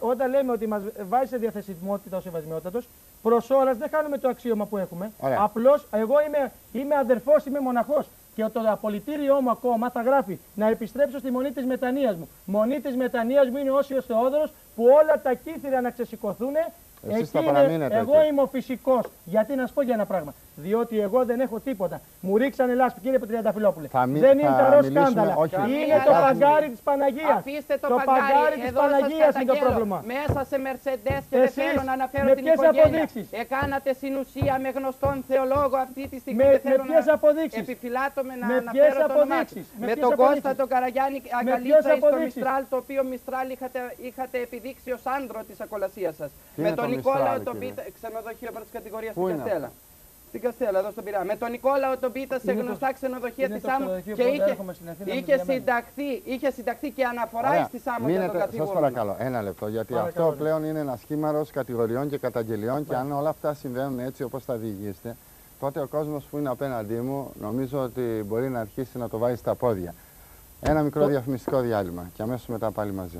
Όταν λέμε ότι μας βάζει σε διαθεσιμότητα ο Σεβασμιότατος, προς ώρας δεν χάνουμε το αξίωμα που έχουμε. Απλώς εγώ είμαι, είμαι αδερφός, είμαι μοναχός. Και το απολυτήριό μου ακόμα θα γράφει να επιστρέψω στη μονή της μετανία μου. Μονή της μετανία μου είναι Όσιος Θεόδωρος που όλα τα κύθυρα να ξεσηκωθούν εσείς θα παραμείνετε. Εγώ είμαι ο φυσικός. Γιατί να σου πω για ένα πράγμα. Διότι εγώ δεν έχω τίποτα. Μου ρίξανε λάσπη, κύριε Πετριανταφυλόπουλε. Θα μη, δεν είναι θα τα ρο σκάνδαλα. Είναι το παγκάρι της Παναγίας. Αφήστε το, το παγκάρι της Παναγίας είναι το πρόβλημα. Μέσα σε Μερσεντέ και δεν θέλω να αναφέρω με την οικογένεια. Αποδείξεις; Εκάνατε στην ουσία με γνωστόν θεολόγο αυτή τη στιγμή. Με, θέλω με να αποδείξεις; Επιφυλάττομαι να αναφέρω το όνομά Με τον Κώστα το Καραγιάννη αγκαλίτσα στο Μιστράλ, το οποίο Μιστράλ είχατε επιδείξει ως άντρο της ακολασίας σας. Με τον Νικόλαο τον ξενοδοχείο πρώτης κατηγορίας στην Καστέλα. Στην Καστέλα, εδώ στον Πειραιά. Με τον Νικόλαο τον Πίτα σε γνωστά ξενοδοχεία της Άμμο και είχε, είχε, συνταχθεί, είχε συνταχθεί και αναφορά στη Άμμο για τον καθηγητή. Σα παρακαλώ, ένα λεπτό, γιατί αυτό πλέον είναι ένα σχήμαρο κατηγοριών και καταγγελιών και αν όλα αυτά συμβαίνουν έτσι όπως τα διηγήσετε, τότε ο κόσμος που είναι απέναντί μου νομίζω ότι μπορεί να αρχίσει να το βάζει στα πόδια. Ένα μικρό διαφημιστικό διάλειμμα και αμέσως μετά πάλι μαζί.